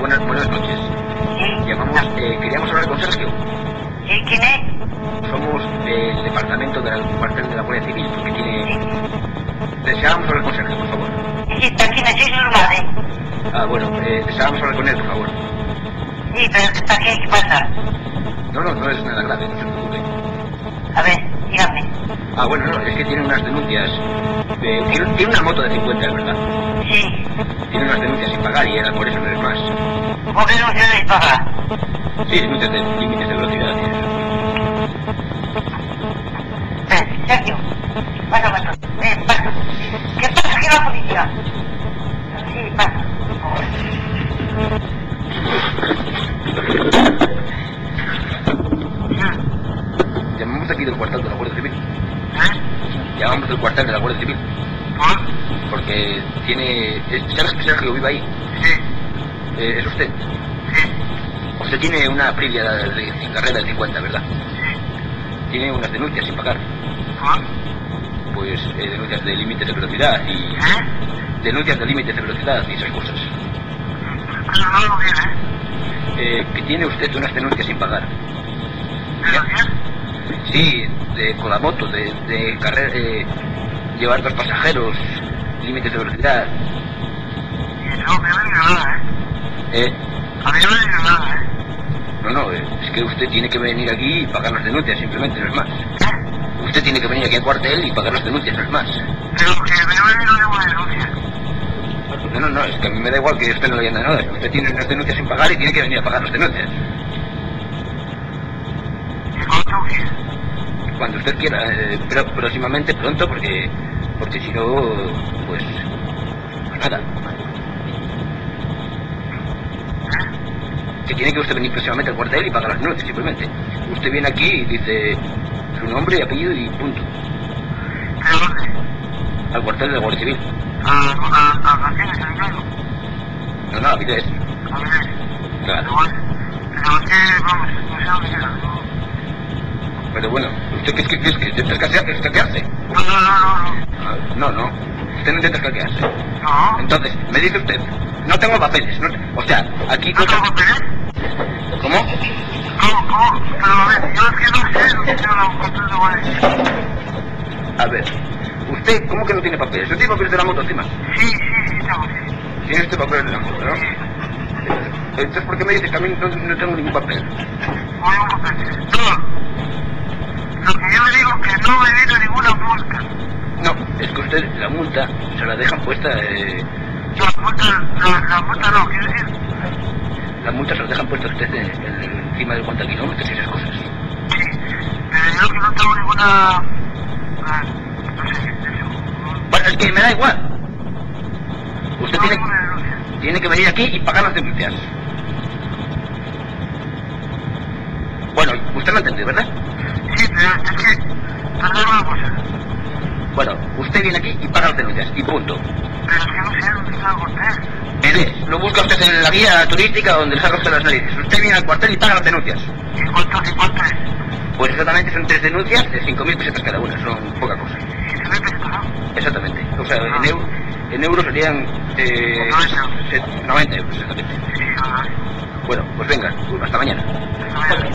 buenas noches. ¿Sí? Llamamos, eh, queríamos hablar con Sergio. ¿Sí? ¿Quién es? Somos del departamento del cuartel de la Guardia Civil, porque tiene... Deseábamos hablar con Sergio, por favor. Sí, está aquí, me soy madre. Ah, bueno, eh, deseábamos hablar con él, por favor. Sí, pero ¿está aquí? ¿Qué pasa? No, no, no es nada grave, no se preocupe. A ver, dígame. Ah, bueno, no, es que tiene unas denuncias. tiene, tiene una moto de 50, es verdad. Sí. Tiene unas denuncias sin pagar y era por eso no es más. ¿Cómo que no se les paga? Sí, denuncias de límites de velocidad. Ven, Sergio. Pasa, pasa. Ven, pasa. ¿Qué pasa aquí la policía? Sí, pasa. por favor. Llamamos aquí del cuartel de la Guardia Civil. Del cuartel de la Guardia Civil. ¿Por? Porque tiene... eh, Sergio, Sergio vive ahí. Sí. Eh, ¿Es usted? Sí. Usted tiene una previa de, de carrera del 50, ¿verdad? Sí. Tiene unas denuncias sin pagar. ¿Por? Pues eh, denuncias de límites de velocidad y... ¿Eh? Denuncias de límites de velocidad y esas cosas. Pero no lo viene, ¿eh? Eh, que tiene usted unas denuncias sin pagar. ¿Pero bien? Sí, de, con la moto, de, de carrera... eh, llevar dos pasajeros, límites de velocidad. No me viene nada, ¿eh? Eh, A mí no me viene nada, ¿eh? no, no, eh, es que usted tiene que venir aquí y pagar las denuncias, simplemente, no es más. ¿Eh? Usted tiene que venir aquí al cuartel y pagar las denuncias, no es más. Pero que me no me viene ninguna denuncia. No, no, no, es que a mí me da igual que usted no le haya nada. Usted tiene unas denuncias sin pagar y tiene que venir a pagar las denuncias. ¿Y cuánto qué? Cuando usted quiera, eh, pero próximamente, pronto, porque porque si no, pues, nada. Que tiene que usted venir próximamente al cuartel y pagar las denuncias, simplemente. Usted viene aquí y dice su nombre y apellido y punto. ¿Pero dónde? Al cuartel de la Guardia Civil. ¿A, a, a, a es el? No, no. A ver. Claro. Pero que, vamos, no sé dónde queda. No, Pero bueno, ¿usted qué es que, qué es que intenta escasear- escaquearse? no, no, no. Ah, No, no. Usted no intenta escaquearse. No. No. Entonces, me dice usted, no tengo papeles. No, o sea, aquí... ¿No tengo papeles? ¿Cómo? ¿Cómo, cómo? Pero a ver, yo es que no sé lo que tengo la guardia. A ver, ¿usted cómo que no tiene papeles? ¿No tiene papeles de la moto encima? Sí, sí, sí, tengo, sí. Tiene usted papeles de la moto, ¿no? Entonces, ¿por qué me dice que a mí no, no tengo ningún papel? Voy a un papel. Lo que yo le digo es que no me viene ninguna multa. No, es que usted la multa se la dejan puesta... Eh, La multa, la, la multa no, quiero decir. la multa se la dejan puesta a usted en, en- encima del kilómetros y esas cosas. Sí. Pero yo que no tengo ninguna... ah, No sé. Bueno, es que me da igual. Usted No tiene, tiene que venir aquí y pagar las denuncias. Bueno, usted lo ha entendido, ¿verdad? Es que... Perdón una cosa. Bueno, usted viene aquí y paga las denuncias, y punto. Pero es que no sé dónde está el cuartel. Lo busca usted en la guía turística donde le usted las narices. Usted viene al cuartel y paga las denuncias. ¿Y cuánto, y cuánto es? Pues exactamente son tres denuncias de 5.000 pesetas cada una, son poca cosa. Y se me pesca, ¿no? Exactamente. O sea, en, eu- en euros serían eh, 90. se- 90 euros, exactamente. Sí, a ver. Bueno, pues venga, hasta mañana. A ver.